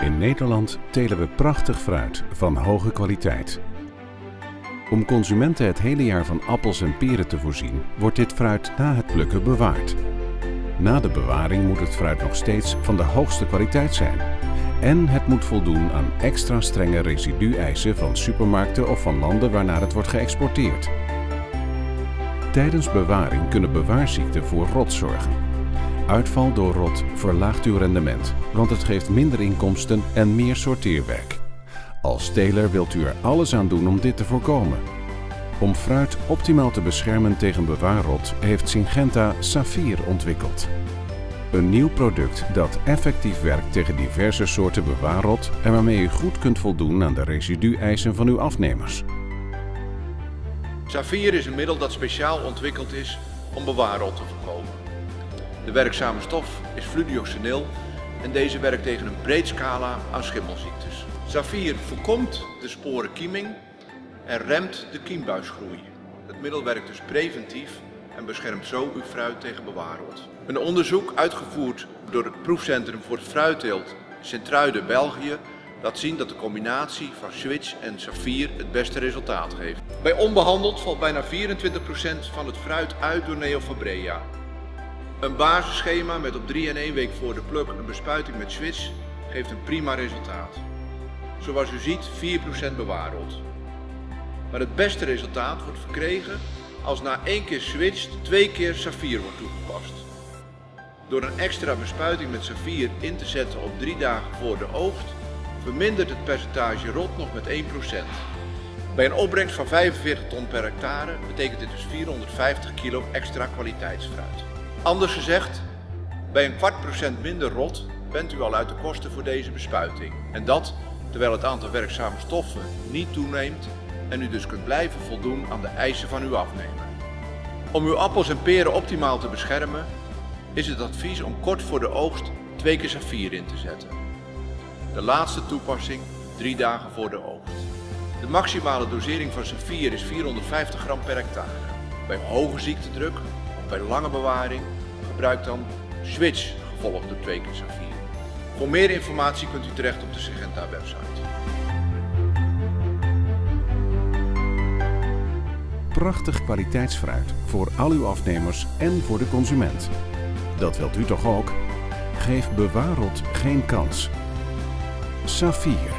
In Nederland telen we prachtig fruit van hoge kwaliteit. Om consumenten het hele jaar van appels en peren te voorzien, wordt dit fruit na het plukken bewaard. Na de bewaring moet het fruit nog steeds van de hoogste kwaliteit zijn. En het moet voldoen aan extra strenge residu-eisen van supermarkten of van landen waarnaar het wordt geëxporteerd. Tijdens bewaring kunnen bewaarziekten voor rot zorgen. Uitval door rot verlaagt uw rendement, want het geeft minder inkomsten en meer sorteerwerk. Als teler wilt u er alles aan doen om dit te voorkomen. Om fruit optimaal te beschermen tegen bewaarrot heeft Syngenta Saphir ontwikkeld. Een nieuw product dat effectief werkt tegen diverse soorten bewaarrot en waarmee u goed kunt voldoen aan de residu-eisen van uw afnemers. Saphir is een middel dat speciaal ontwikkeld is om bewaarrot te voorkomen. De werkzame stof is fludioxanil en deze werkt tegen een breed scala aan schimmelziektes. Saphir voorkomt de sporenkieming en remt de kiembuisgroei. Het middel werkt dus preventief en beschermt zo uw fruit tegen bewaarrot. Een onderzoek uitgevoerd door het proefcentrum voor het fruitteelt Sint-Truiden, België, laat zien dat de combinatie van Switch en Saphir het beste resultaat geeft. Bij onbehandeld valt bijna 24% van het fruit uit door Neofabrea. Een basisschema met op 3 en 1 week voor de pluk een bespuiting met Switch geeft een prima resultaat. Zoals u ziet 4% bewaarrot. Maar het beste resultaat wordt verkregen als na één keer switch twee keer Saphir wordt toegepast. Door een extra bespuiting met Saphir in te zetten op drie dagen voor de oogst, vermindert het percentage rot nog met 1%. Bij een opbrengst van 45 ton per hectare betekent dit dus 450 kilo extra kwaliteitsfruit. Anders gezegd, bij een kwart procent minder rot bent u al uit de kosten voor deze bespuiting. En dat terwijl het aantal werkzame stoffen niet toeneemt en u dus kunt blijven voldoen aan de eisen van uw afnemer. Om uw appels en peren optimaal te beschermen, is het advies om kort voor de oogst twee keer Saphir in te zetten. De laatste toepassing drie dagen voor de oogst. De maximale dosering van Saphir is 450 gram per hectare. Bij hoge ziektedruk of bij lange bewaring gebruik dan Switch gevolgd door twee keer Saphir. Voor meer informatie kunt u terecht op de Syngenta website. Prachtig kwaliteitsfruit voor al uw afnemers en voor de consument. Dat wilt u toch ook? Geef bewaarrot geen kans. Saphir